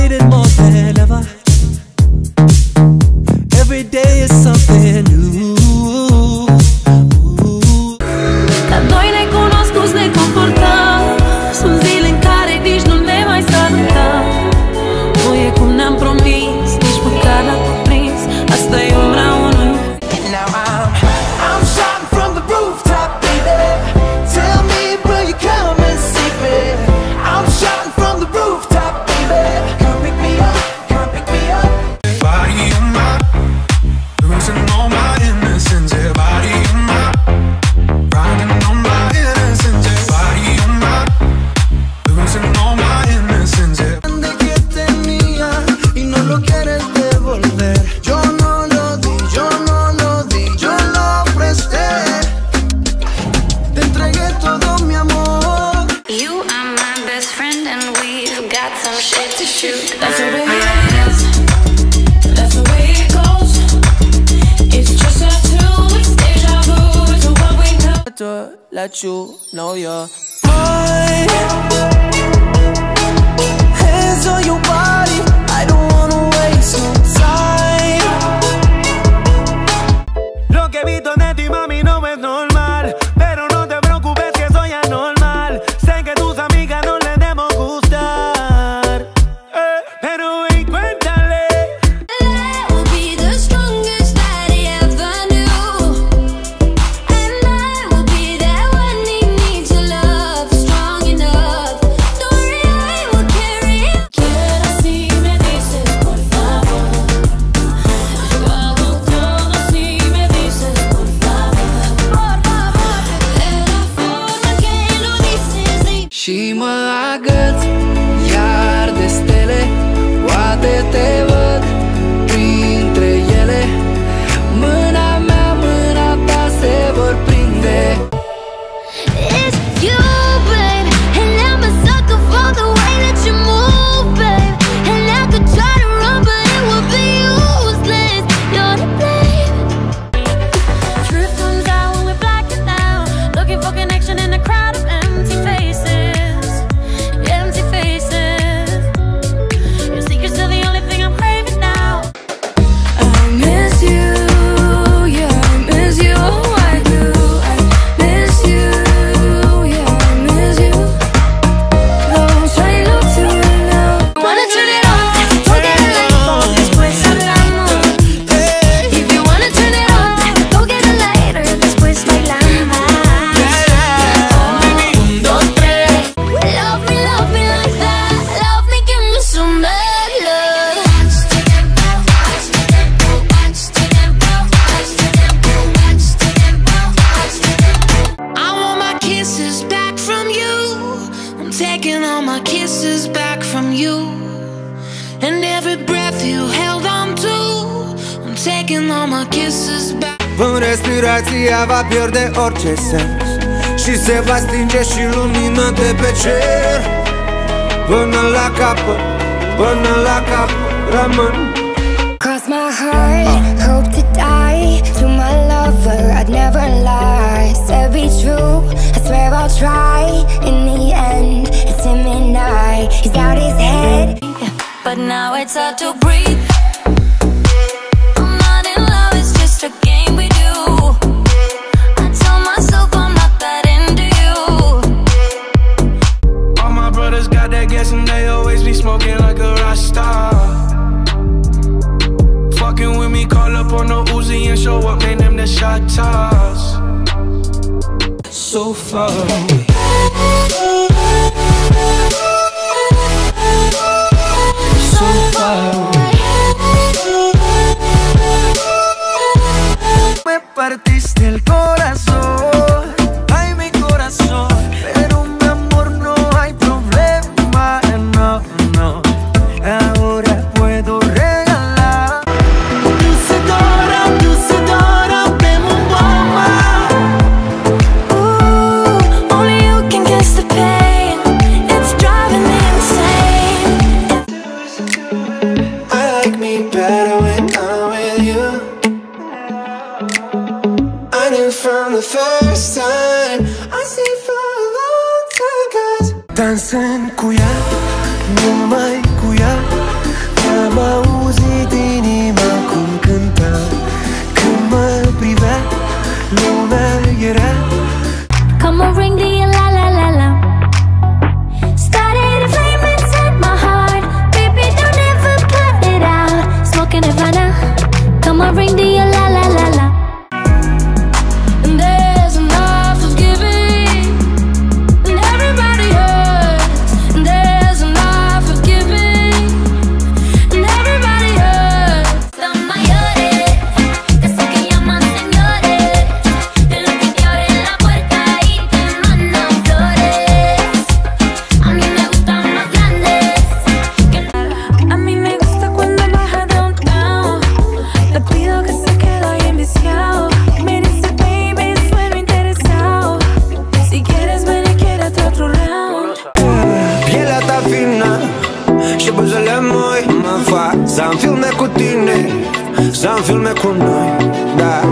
needed more than ever. let you know you're mine Hands on your body, I don't wanna waste no time. kisses back from you. And every breath you held on to I'm taking all my kisses back. În respirația va pierde orice sens. Și se va stinge și lumină de pe cer. Până la capăt, până la capăt rămân. Cross my heart, uh. hope to die. To my lover, I'd never lie. Said be true swear I'll try. In the end, it's him and I. He's out his head. But now it's hard to breathe. from the first time. I stayed for a long time cause Dansın kuya, numay kuya. Kama uzidin imam kum cânta Când mă privea lumea era Come on ring the alarm Come on, ring the alarm cu tine Să-mi filme cu noi, da.